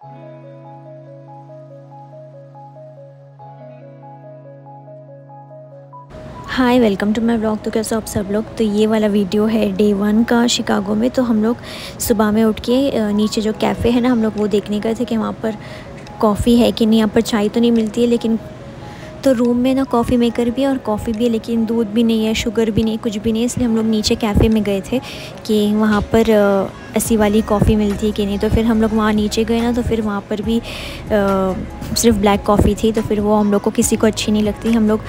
Hi welcome to my blog तो कैसे आप सब लोग? तो ये वाला वीडियो है डे वन का शिकागो में। तो हम लोग सुबह में उठ के नीचे जो कैफ़े है ना, हम लोग वो देखने गए थे कि वहाँ पर कॉफ़ी है कि नहीं। यहाँ पर चाय तो नहीं मिलती है, लेकिन तो रूम में ना कॉफ़ी मेकर भी है और कॉफ़ी भी है लेकिन दूध भी नहीं है शुगर भी नहीं कुछ भी नहीं इसलिए हम लोग नीचे कैफ़े में गए थे कि वहाँ पर ऐसी वाली कॉफ़ी मिलती है कि नहीं। तो फिर हम लोग वहाँ नीचे गए ना तो फिर वहाँ पर भी आ, सिर्फ़ ब्लैक कॉफ़ी थी तो फिर वो हम लोग को किसी को अच्छी नहीं लगती। हम लोग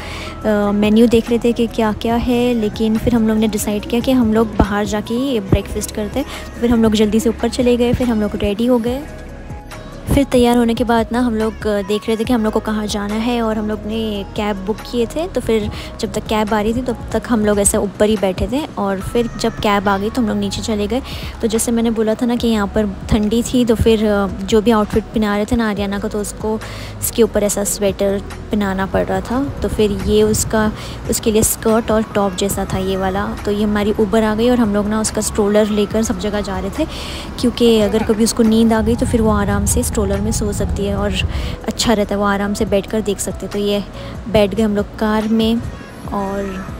मेन्यू देख रहे थे कि क्या क्या है लेकिन फिर हम लोग ने डिसाइड किया कि हम लोग बाहर जाके ब्रेकफास्ट करते तो फिर हम लोग जल्दी से ऊपर चले गए फिर हम लोग रेडी हो गए। फिर तैयार होने के बाद ना हम लोग देख रहे थे कि हम लोग को कहाँ जाना है और हम लोग ने कैब बुक किए थे। तो फिर जब तक कैब आ रही थी, तब तो तक हम लोग ऐसे ऊपर ही बैठे थे और फिर जब कैब आ गई तो हम लोग नीचे चले गए। तो जैसे मैंने बोला था ना कि यहाँ पर ठंडी थी तो फिर जो भी आउटफिट पहना रहे थे ना आरियाना का तो उसको इसके ऊपर ऐसा स्वेटर पहनाना पड़ रहा था। तो फिर ये उसका, उसके लिए स्कर्ट और टॉप जैसा था ये वाला। तो ये हमारी ऊबर आ गई और हम लोग ना उसका स्ट्रोलर लेकर सब जगह जा रहे थे, क्योंकि अगर कभी उसको नींद आ गई तो फिर वो आराम से स्ट्रोलर में सो सकती है और अच्छा रहता है, वो आराम से बैठ कर देख सकते हैं। तो ये बैठ गए हम लोग कार में और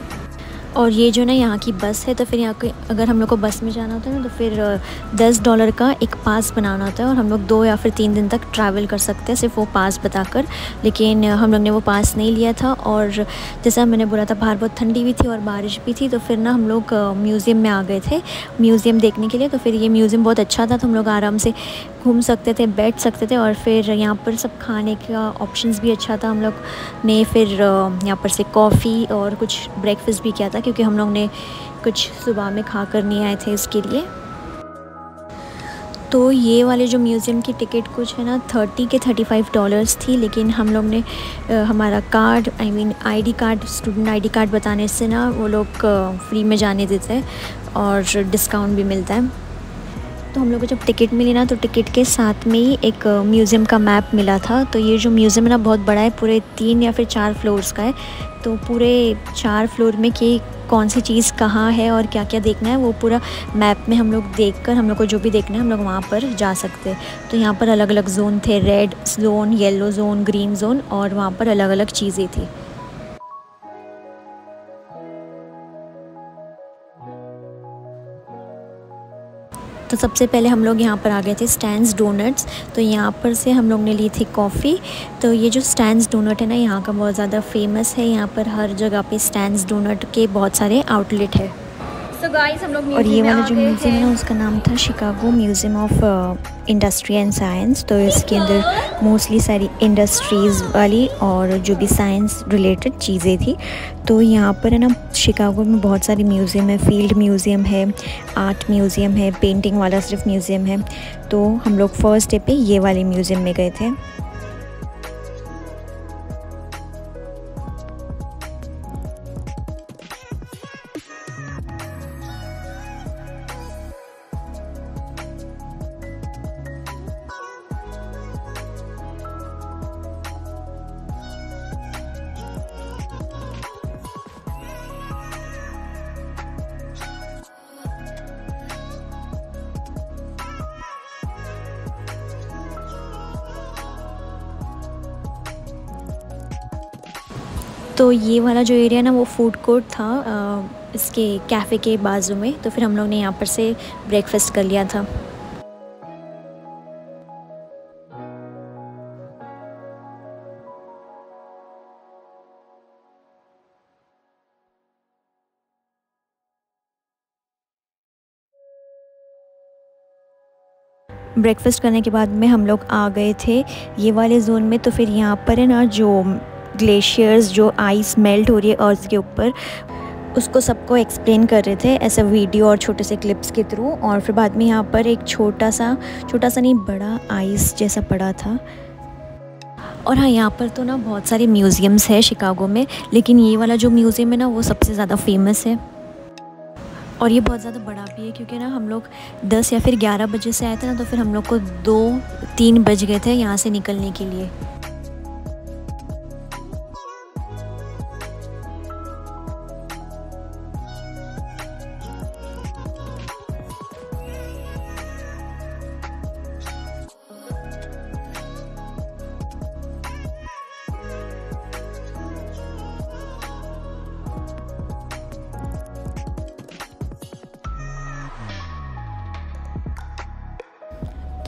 और ये जो ना यहाँ की बस है तो फिर यहाँ के अगर हम लोग को बस में जाना होता है ना तो फिर दस डॉलर का एक पास बनाना होता है और हम लोग दो या फिर तीन दिन तक ट्रैवल कर सकते हैं, सिर्फ़ वो पास बताकर। लेकिन हम लोग ने वो पास नहीं लिया था और जैसा मैंने बोला था, बाहर बहुत ठंडी भी थी और बारिश भी थी तो फिर ना हम लोग म्यूज़ियम में आ गए थे। म्यूज़ियम देखने के लिए तो फिर ये म्यूज़ियम बहुत अच्छा था तो हम लोग आराम से घूम सकते थे बैठ सकते थे और फिर यहाँ पर सब खाने का ऑप्शंस भी अच्छा था। हम लोग ने फिर यहाँ पर से कॉफ़ी और कुछ ब्रेकफास्ट भी किया था क्योंकि हम लोग ने कुछ सुबह में खा कर नहीं आए थे इसके लिए। तो ये वाले जो म्यूज़ियम की टिकट कुछ है ना थर्टी के थर्टी फाइव डॉलर्स थी लेकिन हम लोग ने आ, हमारा card I mean ID card student ID card बताने से ना वो लोग फ्री में जाने देते हैं और डिस्काउंट भी मिलता है। तो हम लोग को जब टिकट मिली ना तो टिकट के साथ में ही एक म्यूज़ियम का मैप मिला था। तो ये जो म्यूज़ियम है ना, बहुत बड़ा है, पूरे तीन या फिर चार फ्लोर्स का है। तो पूरे चार फ्लोर में कि कौन सी चीज़ कहाँ है और क्या क्या देखना है, वो पूरा मैप में हम लोग देख कर हम लोग को जो भी देखना है, हम लोग वहाँ पर जा सकते तो यहाँ पर अलग अलग जोन थे, red zone, yellow zone, green zone और वहाँ पर अलग अलग चीज़ें थी। तो सबसे पहले हम लोग यहाँ पर आ गए थे स्टैंड डोनट्स तो यहाँ पर से हम लोग ने ली थी कॉफ़ी तो ये जो स्टैंड डोनट है ना, यहाँ का बहुत ज़्यादा फ़ेमस है। यहाँ पर हर जगह पे स्टैंड डोनट के बहुत सारे आउटलेट है। So guys, हम लोग और ये वाला जो म्यूज़ियम है ना उसका नाम था Chicago Museum of Industry and Science तो इसके अंदर मोस्टली सारी इंडस्ट्रीज़ वाली और जो भी साइंस रिलेटेड चीज़ें थी। तो यहाँ पर है ना शिकागो में बहुत सारी म्यूज़ियम है फ़ील्ड म्यूज़ियम है आर्ट म्यूज़ियम है पेंटिंग वाला सिर्फ़ म्यूज़ियम है। तो हम लोग फ़र्स्ट डे पे ये वाले म्यूज़ियम में गए थे। तो ये वाला जो एरिया ना, वो फ़ूड कोर्ट था इसके कैफ़े के बाजू में। तो फिर हम लोग ने यहाँ पर से ब्रेकफास्ट कर लिया था। ब्रेकफास्ट करने के बाद में हम लोग आ गए थे। ये वाले जोन में तो फिर यहाँ पर है ना, जो ग्लेशियर्स जो आइस मेल्ट हो रही है अर्थ के ऊपर, उसको सबको एक्सप्लेन कर रहे थे ऐसा वीडियो और छोटे से क्लिप्स के थ्रू और फिर बाद में यहाँ पर एक छोटा सा छोटा सा नहीं, बड़ा आइस जैसा पड़ा था। और हाँ यहाँ पर तो ना बहुत सारे म्यूज़ियम्स है शिकागो में, लेकिन ये वाला जो म्यूज़ियम है ना, वो सबसे ज़्यादा फ़ेमस है। और ये बहुत ज़्यादा बड़ा भी है, क्योंकि ना हम लोग 10 या फिर 11 बजे से आए थे ना तो फिर हम लोग को दो, तीन बज गए थे यहाँ से निकलने के लिए।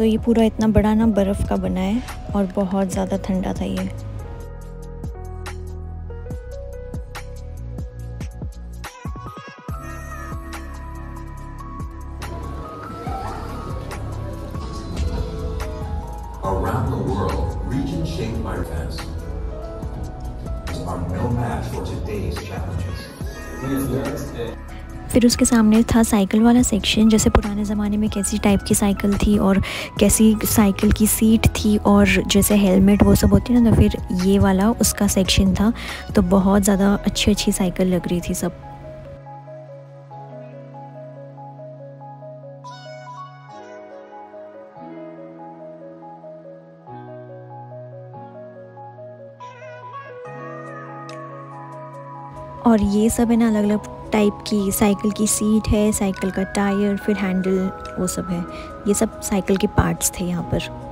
तो ये पूरा इतना बड़ा ना बर्फ़ का बना है और बहुत ज़्यादा ठंडा था ये Around the world, regions shaped by fence are no match for today's challenges. फिर उसके सामने था साइकिल वाला सेक्शन जैसे पुराने ज़माने में कैसी टाइप की साइकिल थी और कैसी साइकिल की सीट थी और जैसे हेलमेट वो सब होती ना तो फिर ये वाला उसका सेक्शन था। तो बहुत ज़्यादा अच्छी अच्छी साइकिल लग रही थी सब। और ये सब है ना अलग अलग टाइप की साइकिल की सीट है साइकिल का टायर फिर हैंडल वो सब है। ये सब साइकिल के पार्ट्स थे यहाँ पर।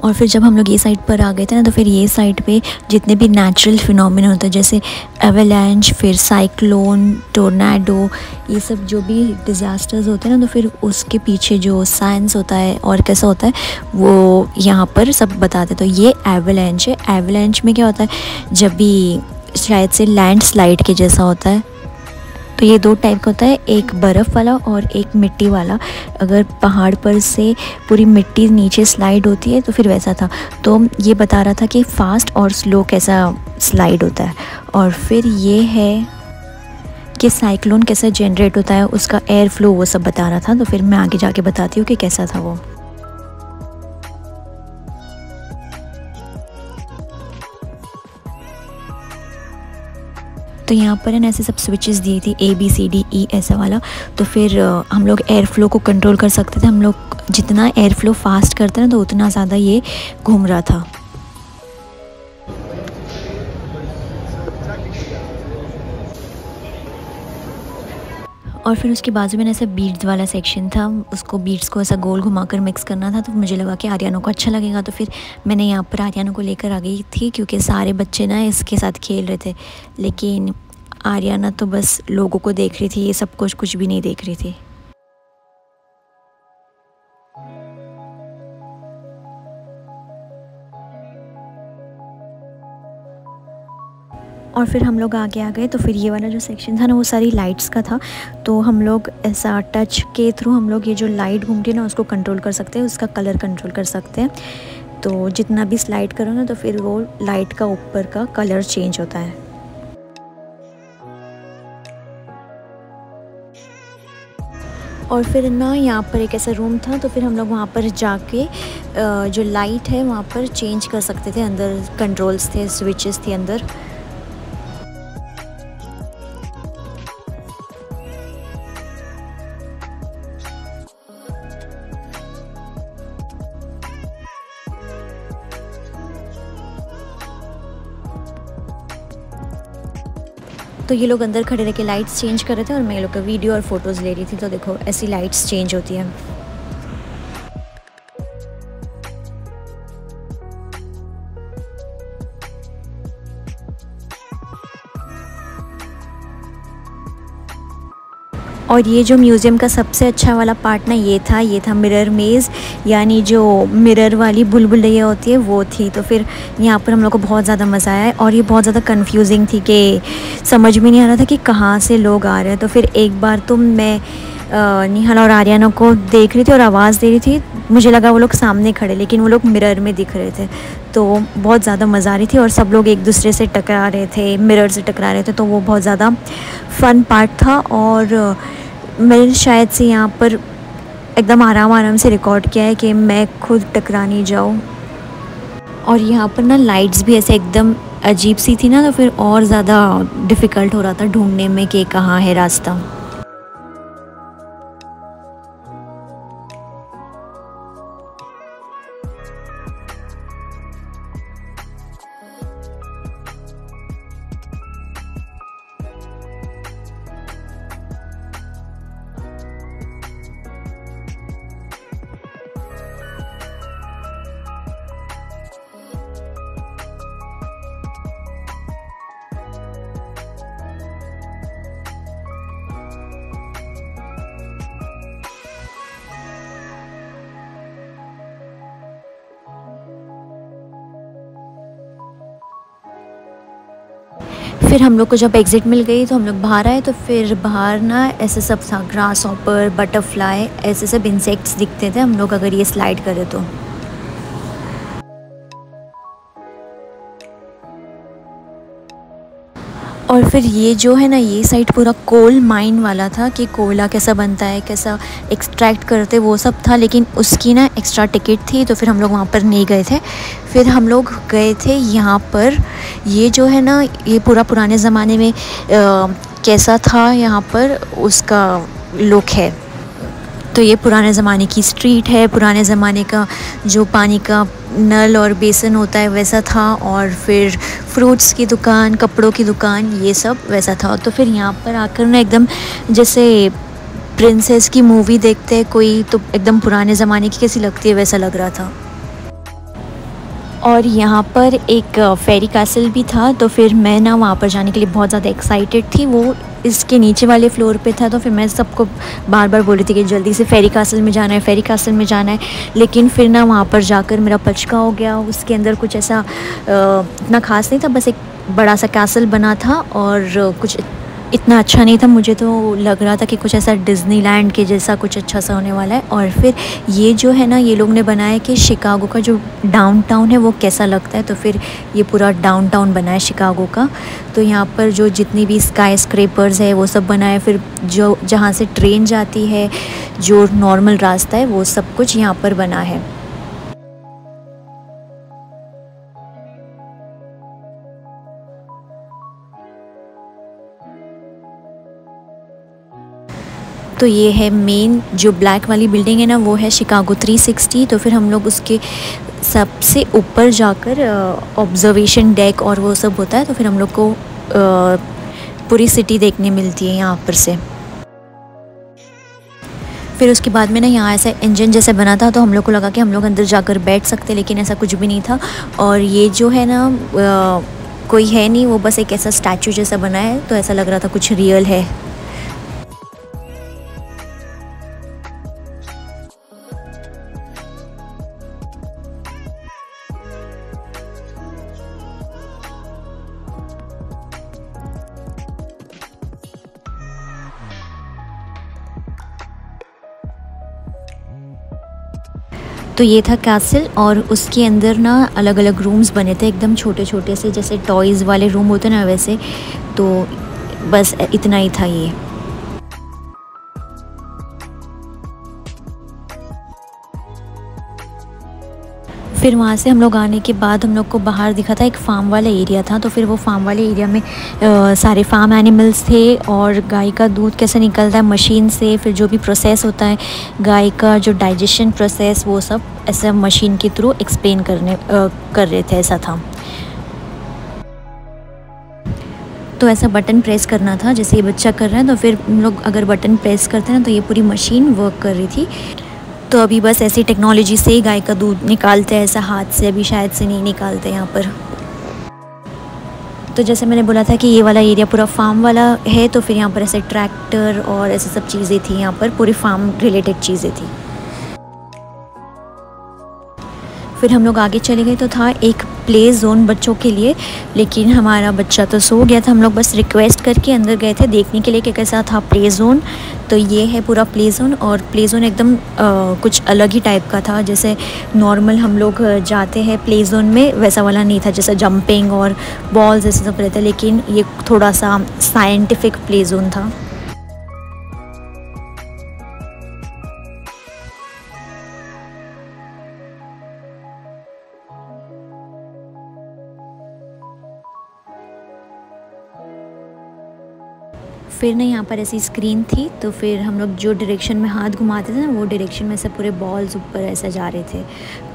और फिर जब हम लोग ये साइड पर आ गए थे ना तो फिर ये साइड पे जितने भी नेचुरल फिनोमिना होते हैं, जैसे एवेलेंच फिर साइक्लोन टोर्नाडो ये सब जो भी डिज़ास्टर्स होते हैं ना तो फिर उसके पीछे जो साइंस होता है और कैसा होता है, वो यहाँ पर सब बताते तो ये एवेलेंच है। एवेलेंच में क्या होता है? जब भी शायद से लैंड स्लाइड के जैसा होता है। तो ये दो टाइप का होता है, एक बर्फ़ वाला और एक मिट्टी वाला। अगर पहाड़ पर से पूरी मिट्टी नीचे स्लाइड होती है तो फिर वैसा था। तो ये बता रहा था कि फ़ास्ट और स्लो कैसा स्लाइड होता है। और फिर ये है कि साइक्लोन कैसा जनरेट होता है, उसका एयर फ्लो वो सब बता रहा था तो फिर मैं आगे जाके बताती हूँ कि कैसा था वो। तो यहाँ पर ना ऐसे सब स्विचेस दिए थे A B C D E ऐसा वाला। तो फिर हम लोग एयर फ्लो को कंट्रोल कर सकते थे। हम लोग जितना एयर फ्लो फास्ट करते ना तो उतना ज़्यादा ये घूम रहा था। और फिर उसके बाजू में ऐसा बीड्स वाला सेक्शन था, उसको बीट्स को ऐसा गोल घुमाकर मिक्स करना था तो मुझे लगा कि आर्यानों को अच्छा लगेगा तो फिर मैंने यहाँ पर आर्यानों को लेकर आ गई थी, क्योंकि सारे बच्चे ना इसके साथ खेल रहे थे, लेकिन आर्याना तो बस लोगों को देख रही थी, ये सब कुछ कुछ भी नहीं देख रही थी। और फिर हम लोग आगे आ गए तो फिर ये वाला जो सेक्शन था ना, वो सारी लाइट्स का था। तो हम लोग ऐसा टच के थ्रू हम लोग ये जो लाइट घूमती है ना, उसको कंट्रोल कर सकते हैं, उसका कलर कंट्रोल कर सकते हैं। तो जितना भी स्लाइड करो ना तो फिर वो लाइट का ऊपर का कलर चेंज होता है। और फिर ना यहाँ पर एक ऐसा रूम था तो फिर हम लोग वहाँ पर जाके जो लाइट है, वहाँ पर चेंज कर सकते थे। अंदर कंट्रोल्स थे स्विचेस थे अंदर। तो ये लोग अंदर खड़े रह के लाइट्स चेंज कर रहे थे और मैं ये लोग का वीडियो और फ़ोटोज़ ले रही थी। तो देखो, ऐसी लाइट्स चेंज होती हैं। और ये जो म्यूज़ियम का सबसे अच्छा वाला पार्ट ना ये था ये था मिरर मेज़, यानी जो मिरर वाली बुलबुलैया होती है, वो थी। तो फिर यहाँ पर हम लोग को बहुत ज़्यादा मज़ा आया और ये बहुत ज़्यादा कन्फ्यूजिंग थी कि समझ में नहीं आ रहा था कि कहाँ से लोग आ रहे हैं। तो फिर एक बार तो मैं निहाल और आर्याना को देख रही थी और आवाज़ दे रही थी। मुझे लगा वो लोग सामने खड़े, लेकिन वो लोग मिरर में दिख रहे थे। तो बहुत ज़्यादा मज़ा आ रही थी और सब लोग एक दूसरे से टकरा रहे थे, मिरर से टकरा रहे थे। तो वो बहुत ज़्यादा फ़न पार्ट था और मैंने शायद से यहाँ पर एकदम आराम आराम से रिकॉर्ड किया है कि मैं खुद टकरा नहीं जाऊँ। और यहाँ पर ना लाइट्स भी ऐसे एकदम अजीब सी थी ना तो फिर और ज़्यादा डिफ़िकल्ट हो रहा था ढूँढने में कि कहाँ है रास्ता। फिर हम लोग को जब एग्ज़िट मिल गई तो हम लोग बाहर आए तो फिर बाहर ना ऐसे सब था ग्रास ऑपर बटरफ्लाई ऐसे सब इंसेक्ट्स दिखते थे हम लोग अगर ये स्लाइड करें तो। और फिर ये जो है ना ये साइड पूरा कोल माइन वाला था कि कोयला कैसा बनता है कैसा एक्सट्रैक्ट करते वो सब था लेकिन उसकी ना एक्स्ट्रा टिकट थी तो फिर हम लोग वहाँ पर नहीं गए थे। फिर हम लोग गए थे यहाँ पर। ये जो है ना ये पूरा पुराने ज़माने में आ, कैसा था यहाँ पर उसका लुक है। तो ये पुराने ज़माने की स्ट्रीट है, पुराने ज़माने का जो पानी का नल और बेसन होता है वैसा था और फिर फ्रूट्स की दुकान, कपड़ों की दुकान, ये सब वैसा था। तो फिर यहाँ पर आकर ना एकदम जैसे प्रिंसेस की मूवी देखते हैं, कोई तो एकदम पुराने ज़माने की कैसी लगती है वैसा लग रहा था। और यहाँ पर एक फेरी कैसल भी था तो फिर मैं ना वहाँ पर जाने के लिए बहुत ज़्यादा एक्साइटेड थी, वो इसके नीचे वाले फ्लोर पे था तो फिर मैं सबको बार बार बोल रही थी कि जल्दी से फेरी कासल में जाना है, फेरी कासल में जाना है। लेकिन फिर ना वहाँ पर जाकर मेरा पचका हो गया, उसके अंदर कुछ ऐसा इतना ख़ास नहीं था, बस एक बड़ा सा कैसल बना था और कुछ इतना अच्छा नहीं था, मुझे तो लग रहा था कि कुछ ऐसा डिज़नीलैंड के जैसा कुछ अच्छा सा होने वाला है। और फिर ये जो है ना, ये लोग ने बनाया कि शिकागो का जो डाउनटाउन है, वो कैसा लगता है? तो फिर ये पूरा डाउनटाउन बना है शिकागो का। तो यहाँ पर जो जितनी भी स्काई स्क्रेपर्स है, वो सब बना है। फिर जो, जहाँ से ट्रेन जाती है, जो नॉर्मल रास्ता है, वो सब कुछ यहाँ पर बना है। तो ये है मेन जो ब्लैक वाली बिल्डिंग है ना वो है शिकागो 360 तो फिर हम लोग उसके सबसे ऊपर जाकर ऑब्जर्वेशन डेक और वो सब होता है तो फिर हम लोग को आ, पूरी सिटी देखने मिलती है यहाँ पर से। फिर उसके बाद में ना यहाँ ऐसा इंजन जैसे बना था तो हम लोग को लगा कि हम लोग अंदर जाकर बैठ सकते लेकिन ऐसा कुछ भी नहीं था। और ये जो है ना कोई है नहीं वो बस एक ऐसा स्टैचू जैसा बना है तो ऐसा लग रहा था कुछ रियल है। तो ये था कैसल और उसके अंदर ना अलग अलग रूम्स बने थे, एकदम छोटे छोटे से, जैसे टॉयज़ वाले रूम होते ना वैसे तो बस इतना ही था ये। फिर वहाँ से हम लोग आने के बाद हम लोग को बाहर दिखा था एक फार्म वाला एरिया था तो फिर वो फार्म वाले एरिया में आ, सारे फार्म एनिमल्स थे और गाय का दूध कैसे निकलता है मशीन से फिर जो भी प्रोसेस होता है गाय का जो डाइजेशन प्रोसेस वो सब ऐसा मशीन के थ्रू एक्सप्लेन करने आ, कर रहे थे ऐसा था। तो ऐसा बटन प्रेस करना था जैसे ये बच्चा कर रहा है तो फिर हम लोग अगर बटन प्रेस करते हैं तो ये पूरी मशीन वर्क कर रही थी। तो अभी बस ऐसी टेक्नोलॉजी से ही गाय का दूध निकालते हैं, ऐसा हाथ से अभी शायद से नहीं निकालते यहाँ पर। तो जैसे मैंने बोला था कि ये वाला एरिया पूरा फार्म वाला है तो फिर यहाँ पर ऐसे ट्रैक्टर और ऐसे सब चीज़ें थी, यहाँ पर पूरी फार्म रिलेटेड चीज़ें थी। फिर हम लोग आगे चले गए तो था एक प्ले जोन बच्चों के लिए लेकिन हमारा बच्चा तो सो गया था। हम लोग बस रिक्वेस्ट करके अंदर गए थे देखने के लिए कि कैसा था प्ले जोन तो ये है पूरा प्ले जोन और प्ले जोन एकदम आ, कुछ अलग ही टाइप का था। जैसे नॉर्मल हम लोग जाते हैं प्ले जोन में वैसा वाला नहीं था जैसे जंपिंग और बॉल्स जैसे सब रहते लेकिन ये थोड़ा सा साइंटिफिक प्ले जोन था। फिर ना यहाँ पर ऐसी स्क्रीन थी तो फिर हम लोग जो डायरेक्शन में हाथ घुमाते थे ना, वो डायरेक्शन में ऐसे पूरे बॉल्स ऊपर ऐसे जा रहे थे।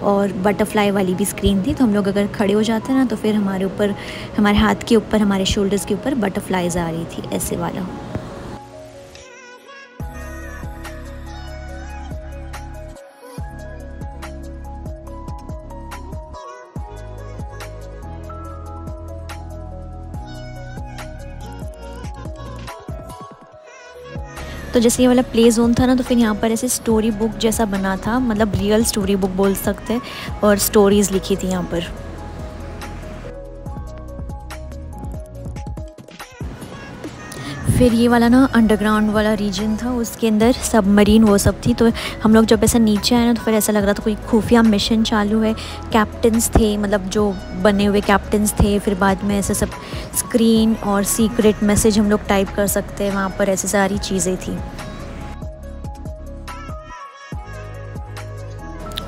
और बटरफ्लाई वाली भी स्क्रीन थी तो हम लोग अगर खड़े हो जाते ना तो फिर हमारे ऊपर, हमारे हाथ के ऊपर, हमारे शोल्डर्स के ऊपर बटरफ्लाइज आ रही थी, ऐसे वाला। जैसे ये वाला प्ले जोन था ना तो फिर यहाँ पर ऐसे स्टोरी बुक जैसा बना था मतलब रियल स्टोरी बुक बोल सकते और स्टोरीज़ लिखी थी यहाँ पर। फिर ये वाला ना अंडरग्राउंड वाला रीजन था, उसके अंदर सबमरीन वो सब थी तो हम लोग जब ऐसा नीचे आए ना तो फिर ऐसा लग रहा था कोई खुफिया मिशन चालू है। कैप्टन्स थे मतलब जो बने हुए कैप्टन्स थे, फिर बाद में ऐसे सब स्क्रीन और सीक्रेट मैसेज हम लोग टाइप कर सकते हैं, वहाँ पर ऐसी सारी चीज़ें थी।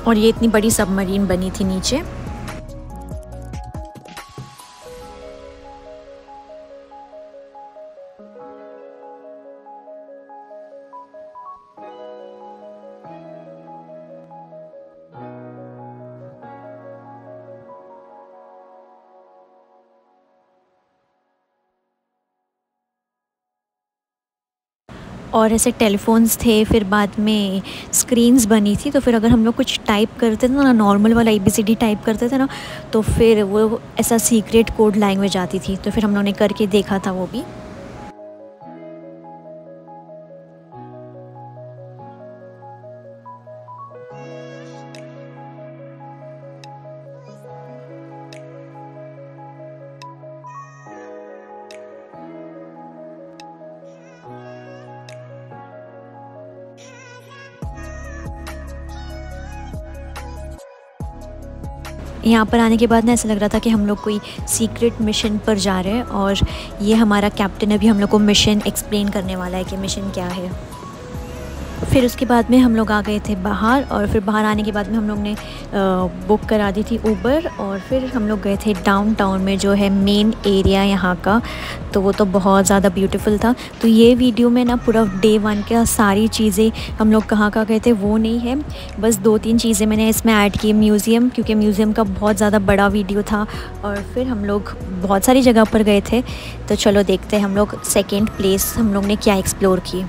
और ये इतनी बड़ी सबमरीन बनी थी नीचे। और ऐसे टेलीफोन्स थे, फिर बाद में स्क्रीन्स बनी थी तो फिर अगर हम लोग कुछ टाइप करते थे ना नॉर्मल वाला ए टाइप करते थे ना तो फिर वो ऐसा सीक्रेट कोड लैंग्वेज आती थी तो फिर हम लोगों ने करके देखा था वो भी। यहाँ पर आने के बाद ना ऐसा लग रहा था कि हम लोग कोई सीक्रेट मिशन पर जा रहे हैं और ये हमारा कैप्टन अभी हम लोग को मिशन एक्सप्लेन करने वाला है कि मिशन क्या है। फिर उसके बाद में हम लोग आ गए थे बाहर और फिर बाहर आने के बाद में हम लोग ने बुक करा दी थी ऊबर और फिर हम लोग गए थे डाउन टाउन में जो है मेन एरिया यहाँ का। तो वो तो बहुत ज़्यादा ब्यूटीफुल था। तो ये वीडियो में ना पूरा डे वन का सारी चीज़ें हम लोग कहाँ कहाँ गए थे वो नहीं है। बस दो तीन चीज़ें मैंने इसमें ऐड की म्यूज़ियम क्योंकि म्यूज़ियम का बहुत ज़्यादा बड़ा वीडियो था और फिर हम लोग बहुत सारी जगह पर गए थे। तो चलो देखते हैं हम लोग सेकेंड प्लेस हम लोग ने क्या एक्सप्लोर की।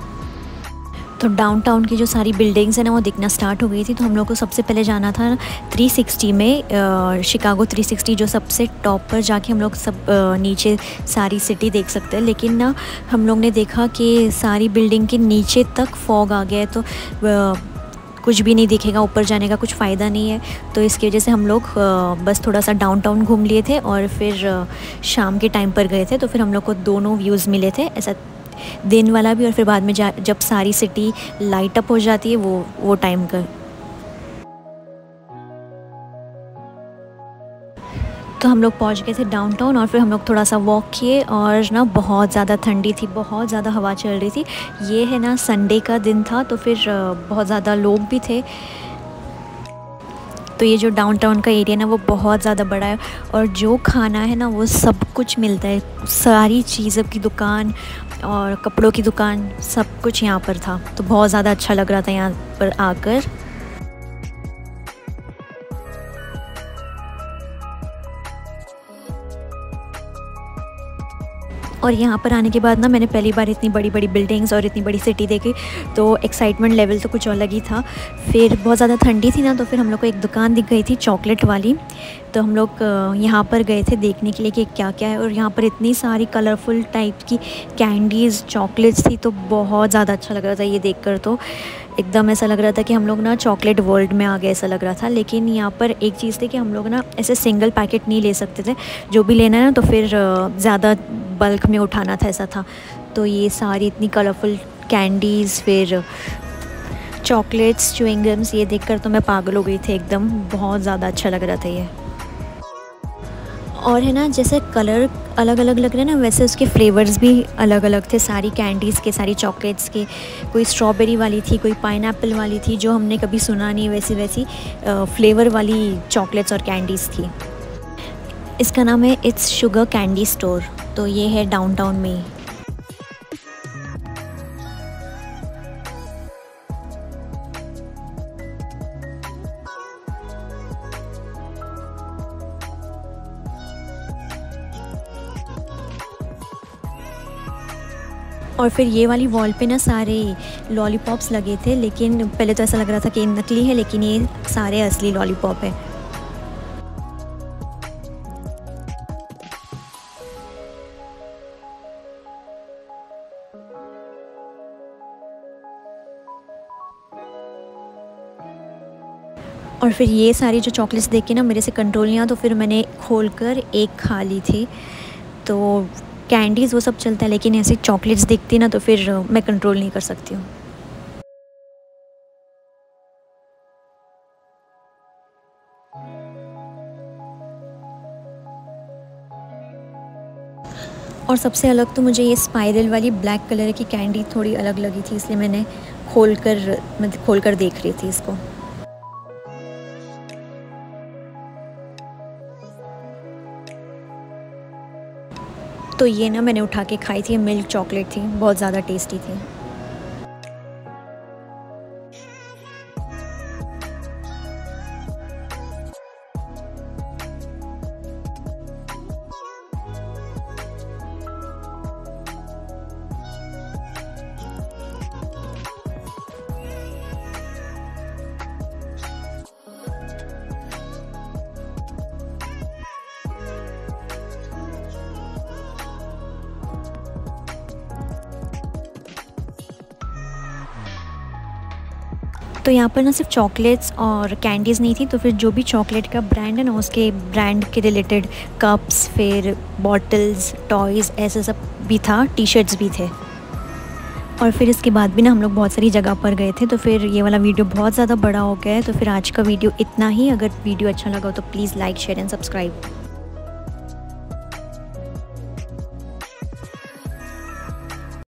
तो डाउनटाउन की जो सारी बिल्डिंग्स हैं ना, वो दिखना स्टार्ट हो गई थी। तो हम लोग को सबसे पहले जाना था 360 में शिकागो 360 जो सबसे टॉप पर जाके हम लोग सब नीचे सारी सिटी देख सकते हैं। लेकिन ना, हम लोग ने देखा कि सारी बिल्डिंग के नीचे तक फॉग आ गया है तो कुछ भी नहीं दिखेगा, ऊपर जाने का कुछ फ़ायदा नहीं है। तो इसकी वजह से हम लोग बस थोड़ा सा डाउनटाउन घूम लिए थे और फिर शाम के टाइम पर गए थे। तो फिर हम लोग को दोनों व्यूज़ मिले थे, ऐसा दिन वाला भी और फिर बाद में जब सारी सिटी लाइट अप हो जाती है, वो वो टाइम का। तो हम लोग पहुँच गए थे डाउनटाउन और फिर हम लोग थोड़ा सा वॉक किए और ना बहुत ज़्यादा ठंडी थी, बहुत ज़्यादा हवा चल रही थी। ये है ना संडे का दिन था तो फिर बहुत ज़्यादा लोग भी थे। तो ये जो डाउनटाउन का एरिया ना, वो बहुत ज़्यादा बड़ा है और जो खाना है ना, वो सब कुछ मिलता है। सारी चीज़ों की दुकान और कपड़ों की दुकान सब कुछ यहाँ पर था। तो बहुत ज़्यादा अच्छा लग रहा था यहाँ पर आकर। और यहाँ पर आने के बाद ना मैंने पहली बार इतनी बड़ी बड़ी बिल्डिंग्स और इतनी बड़ी सिटी देखी तो एक्साइटमेंट लेवल तो कुछ अलग ही था। फिर बहुत ज़्यादा ठंडी थी ना तो फिर हम लोग को एक दुकान दिख गई थी चॉकलेट वाली। तो हम लोग यहाँ पर गए थे देखने के लिए कि क्या क्या है। और यहाँ पर इतनी सारी कलरफुल टाइप की कैंडीज़ चॉकलेट्स थी तो बहुत ज़्यादा अच्छा लग रहा था ये देख तो। एकदम ऐसा लग रहा था कि हम लोग ना चॉकलेट वर्ल्ड में आ गए, ऐसा लग रहा था। लेकिन यहाँ पर एक चीज़ थी कि हम लोग ना ऐसे सिंगल पैकेट नहीं ले सकते थे। जो भी लेना है ना तो फिर ज़्यादा बल्क में उठाना था, ऐसा था। तो ये सारी इतनी कलरफुल कैंडीज़ फिर चॉकलेट्स च्विंगम्स ये देखकर तो मैं पागल हो गई थी एकदम। बहुत ज़्यादा अच्छा लग रहा था ये। और है ना, जैसे कलर अलग अलग लग रहे हैं ना, वैसे उसके फ्लेवर्स भी अलग अलग थे। सारी कैंडीज़ के, सारी चॉकलेट्स के। कोई स्ट्रॉबेरी वाली थी, कोई पाइन वाली थी, जो हमने कभी सुना नहीं वैसी वैसी फ्लेवर वाली चॉकलेट्स और कैंडीज़ थी। इसका नाम है इट्स शुगर कैंडी स्टोर तो ये है डाउनटाउन में और फिर ये वाली वॉल पे ना सारे लॉलीपॉप्स लगे थे, लेकिन पहले तो ऐसा लग रहा था कि नकली है, लेकिन ये सारे असली लॉलीपॉप है। फिर ये सारी जो चॉकलेट्स देख के ना, मेरे से कंट्रोल नहीं आ तो फिर मैंने खोल कर एक खा ली थी। तो कैंडीज़ वो सब चलता है, लेकिन ऐसे चॉकलेट्स दिखती ना तो फिर मैं कंट्रोल नहीं कर सकती हूँ। और सबसे अलग तो मुझे ये स्पाइरल वाली ब्लैक कलर की कैंडी थोड़ी अलग लगी थी, इसलिए मैंने खोल कर मतलब खोल कर देख रही थी इसको। तो ये ना मैंने उठा के खाई थी मिल्क चॉकलेट थी, बहुत ज़्यादा टेस्टी थी। तो यहाँ पर ना सिर्फ़ चॉकलेट्स और कैंडीज़ नहीं थी तो फिर जो भी चॉकलेट का ब्रांड है ना, उसके ब्रांड के रिलेटेड कप्स फिर बॉटल्स टॉयज़ ऐसा सब भी था टी शर्ट्स भी थे। और फिर इसके बाद भी ना हम लोग बहुत सारी जगह पर गए थे तो फिर ये वाला वीडियो बहुत ज़्यादा बड़ा हो गया है तो फिर आज का वीडियो इतना ही। अगर वीडियो अच्छा लगा हो तो please like share and subscribe